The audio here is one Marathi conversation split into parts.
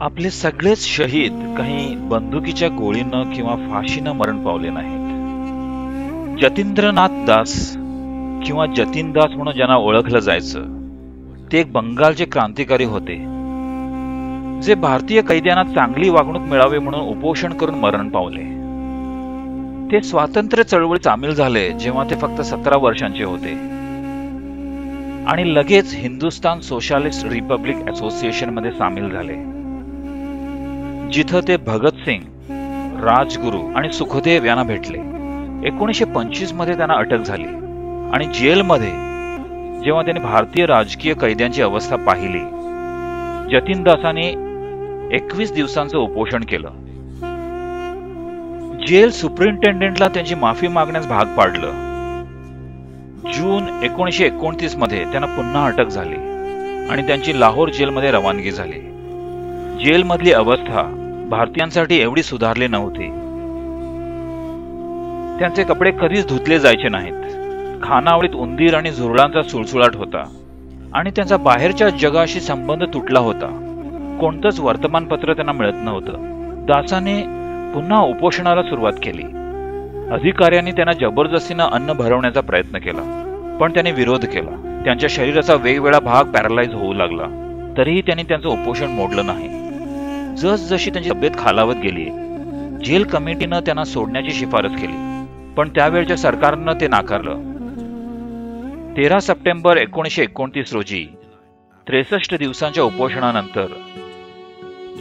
आपले सगळेच शहीद काही बंदुकीच्या गोळीनं किंवा फाशीनं मरण पावले नाहीत. जतींद्रनाथ दास किंवा जतीन दास म्हणून ज्यांना ओळखलं जायचं ते एक बंगालचे क्रांतिकारी होते जे भारतीय कैद्यांना चांगली वागणूक मिळावी म्हणून उपोषण करून मरण पावले. ते स्वातंत्र्य चळवळीत सामील झाले जेव्हा ते फक्त सतरा वर्षांचे होते. आणि लगेच हिंदुस्तान सोशालिस्ट रिपब्लिक असोसिएशनमध्ये सामील झाले. जिथं ते भगतसिंग राजगुरू आणि सुखदेव यांना भेटले. एकोणीसशे पंचवीसमध्ये त्यांना अटक झाली आणि जेलमध्ये जेव्हा त्यांनी भारतीय राजकीय कैद्यांची अवस्था पाहिली जतीन दासाने एकवीस दिवसांचं उपोषण केलं. जेल सुप्रिंटेंडेंटला त्यांची माफी मागण्यास भाग पाडलं. जून एकोणीसशे एकोणतीसमध्ये त्यांना पुन्हा अटक झाली आणि त्यांची लाहोर जेलमध्ये रवानगी झाली. जेलमधली अवस्था भारतीयांसाठी एवढी सुधारली नव्हती. त्यांचे कपडे कधीच धुतले जायचे नाहीत. खानावळीत उंदीर आणि झुरळांचा सुळसुळाट होता आणि त्यांचा बाहेरच्या जगाशी संबंध तुटला होता. कोणतंच वर्तमानपत्र त्यांना मिळत नव्हतं. दासाने पुन्हा उपोषणाला सुरुवात केली. अधिकाऱ्यांनी त्यांना जबरदस्तीनं अन्न भरवण्याचा प्रयत्न केला पण त्यांनी विरोध केला. त्यांच्या शरीराचा वेगवेगळा भाग पॅरालाइज होऊ लागला. तरीही त्यांनी त्यांचं उपोषण मोडलं नाही. जसजशी त्यांची तब्येत खालावत गेली जेल कमिटीनं त्यांना सोडण्याची शिफारस केली पण त्यावेळच्या सरकारनं ते नाकारलं. तेरा सप्टेंबर एकोणीसशे एकोणतीस रोजी त्रेसष्ट दिवसांच्या उपोषणानंतर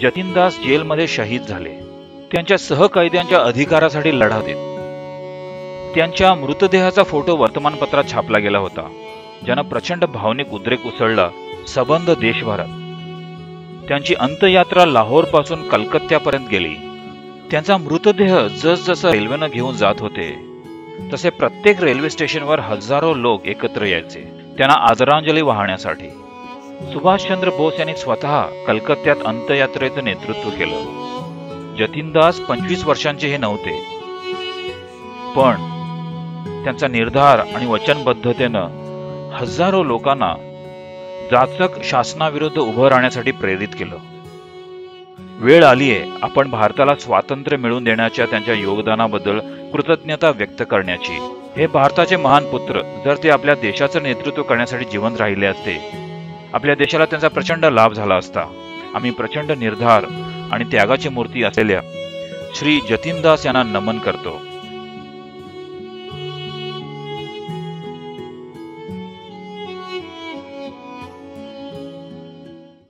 जतीनदास जेलमध्ये शहीद झाले. त्यांच्या सहकैद्यांच्या अधिकारासाठी लढा देत त्यांच्या मृतदेहाचा फोटो वर्तमानपत्रात छापला गेला होता ज्यानं प्रचंड भावनिक उद्रेक उसळला सबंध देशभरात. त्यांची अंतयात्रा लाहोरपासून कलकत्त्यापर्यंत गेली. त्यांचा मृतदेह जसजसं रेल्वेनं घेऊन जात होते तसे प्रत्येक रेल्वे स्टेशनवर हजारो लोक एकत्र यायचे त्यांना आदरांजली वाहण्यासाठी. सुभाषचंद्र बोस यांनी स्वतः कलकत्त्यात अंतयात्रेचं नेतृत्व केलं. जतीनदास पंचवीस वर्षांचे हे नव्हते. पण त्यांचा निर्धार आणि वचनबद्धतेनं हजारो लोकांना जाचक शासनाविरुद्ध उभं राहण्यासाठी प्रेरित केलं. वेळ आलीये आपण भारताला स्वातंत्र्य मिळवून देण्याच्या त्यांच्या योगदानाबद्दल कृतज्ञता व्यक्त करण्याची. हे भारताचे महान पुत्र जर ते आपल्या देशाचं नेतृत्व करण्यासाठी जिवंत राहिले असते आपल्या देशाला त्यांचा प्रचंड लाभ झाला असता. आम्ही प्रचंड निर्धार आणि त्यागाची मूर्ती असलेल्या श्री जतीनदास यांना नमन करतो.